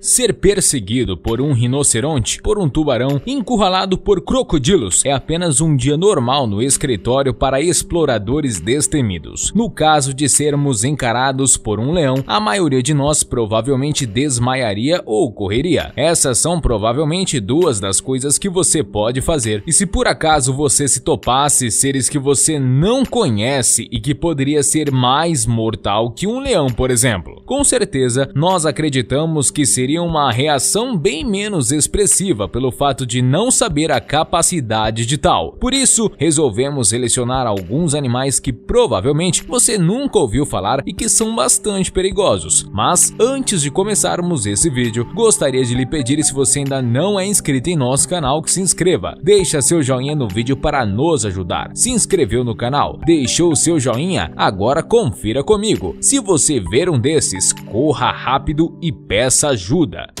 Ser perseguido por um rinoceronte, por um tubarão, encurralado por crocodilos é apenas um dia normal no escritório para exploradores destemidos. No caso de sermos encarados por um leão, a maioria de nós provavelmente desmaiaria ou correria. Essas são provavelmente duas das coisas que você pode fazer. E se por acaso você se topasse seres que você não conhece e que poderia ser mais mortal que um leão, por exemplo, com certeza nós acreditamos que seria uma reação bem menos expressiva pelo fato de não saber a capacidade de tal. Por isso, resolvemos selecionar alguns animais que provavelmente você nunca ouviu falar e que são bastante perigosos. Mas antes de começarmos esse vídeo, gostaria de lhe pedir se você ainda não é inscrito em nosso canal que se inscreva. Deixa seu joinha no vídeo para nos ajudar. Se inscreveu no canal? Deixou seu joinha? Agora confira comigo. Se você ver um desses, corra rápido e peça ajuda.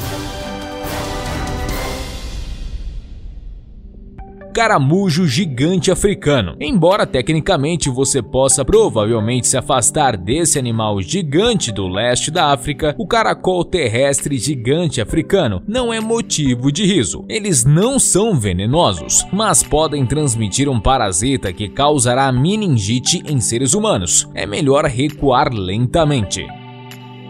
caramujo gigante africano. Embora tecnicamente você possa provavelmente se afastar desse animal gigante do leste da África, o caracol terrestre gigante africano não é motivo de riso. Eles não são venenosos, mas podem transmitir um parasita que causará meningite em seres humanos. É melhor recuar lentamente.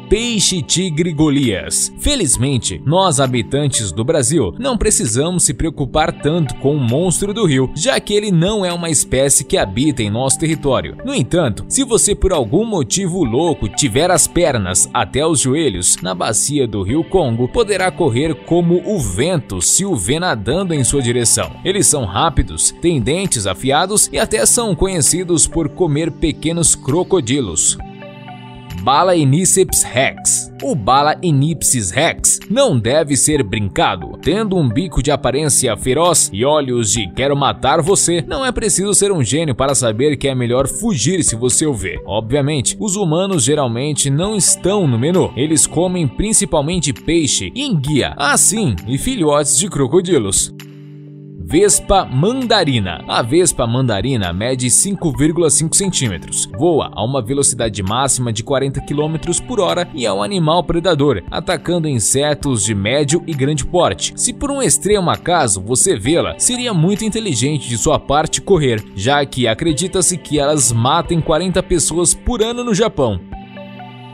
Peixe Tigre Golias. Felizmente, nós habitantes do Brasil não precisamos se preocupar tanto com o monstro do rio, já que ele não é uma espécie que habita em nosso território. No entanto, se você por algum motivo louco tiver as pernas até os joelhos na bacia do rio Congo, poderá correr como o vento se o vê nadando em sua direção. Eles são rápidos, têm dentes afiados e até são conhecidos por comer pequenos crocodilos. Bala Iniceps rex. O Bala Inipsis rex não deve ser brincado. Tendo um bico de aparência feroz e olhos de quero matar você, não é preciso ser um gênio para saber que é melhor fugir se você o vê. Obviamente, os humanos geralmente não estão no menu. Eles comem principalmente peixe, enguia, assim, e filhotes de crocodilos. Vespa mandarina. A vespa mandarina mede 5,5 centímetros, voa a uma velocidade máxima de 40 km por hora e é um animal predador, atacando insetos de médio e grande porte. Se por um extremo acaso você vê-la, seria muito inteligente de sua parte correr, já que acredita-se que elas matem 40 pessoas por ano no Japão.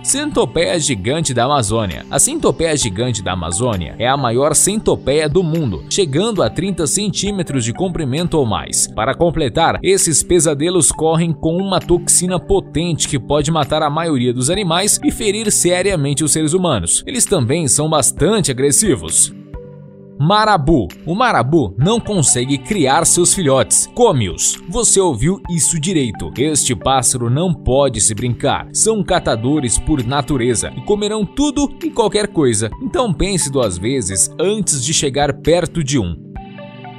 Centopeia gigante da Amazônia. A centopeia gigante da Amazônia é a maior centopeia do mundo, chegando a 30 centímetros de comprimento ou mais. Para completar, esses pesadelos correm com uma toxina potente que pode matar a maioria dos animais e ferir seriamente os seres humanos. Eles também são bastante agressivos. Marabu. O marabu não consegue criar seus filhotes, come-os. Você ouviu isso direito. Este pássaro não pode se brincar. São catadores por natureza e comerão tudo e qualquer coisa. Então pense duas vezes antes de chegar perto de um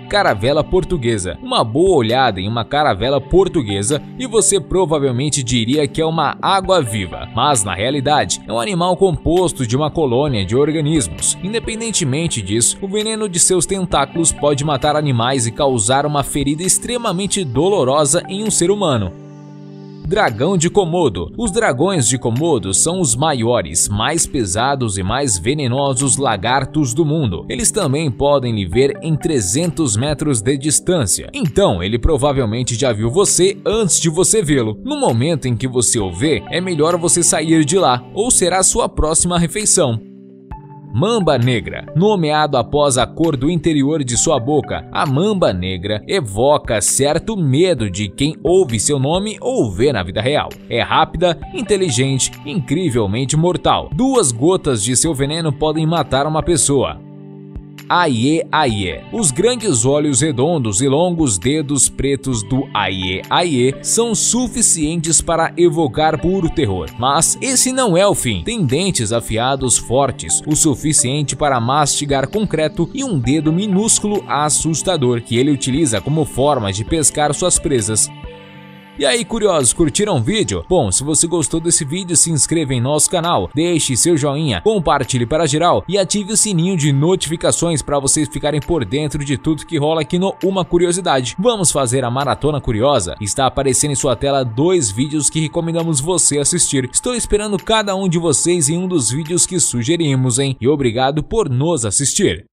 caravela portuguesa. Uma boa olhada em uma caravela portuguesa e você provavelmente diria que é uma água-viva, mas na realidade é um animal composto de uma colônia de organismos. Independentemente disso, o veneno de seus tentáculos pode matar animais e causar uma ferida extremamente dolorosa em um ser humano. Dragão de Komodo. Os dragões de Komodo são os maiores, mais pesados e mais venenosos lagartos do mundo. Eles também podem lhe ver em 300 metros de distância. Então, ele provavelmente já viu você antes de você vê-lo. No momento em que você o vê, é melhor você sair de lá, ou será sua próxima refeição. Mamba negra. Nomeado após a cor do interior de sua boca, a mamba negra evoca certo medo de quem ouve seu nome ou vê na vida real. É rápida, inteligente, incrivelmente mortal. Duas gotas de seu veneno podem matar uma pessoa. Aie Aie. Os grandes olhos redondos e longos dedos pretos do Aie Aie são suficientes para evocar puro terror. Mas esse não é o fim. Tem dentes afiados fortes, o suficiente para mastigar concreto e um dedo minúsculo assustador que ele utiliza como forma de pescar suas presas. E aí, curiosos, curtiram o vídeo? Bom, se você gostou desse vídeo, se inscreva em nosso canal, deixe seu joinha, compartilhe para geral e ative o sininho de notificações para vocês ficarem por dentro de tudo que rola aqui no Uma Curiosidade. Vamos fazer a Maratona Curiosa? Está aparecendo em sua tela dois vídeos que recomendamos você assistir. Estou esperando cada um de vocês em um dos vídeos que sugerimos, hein? E obrigado por nos assistir.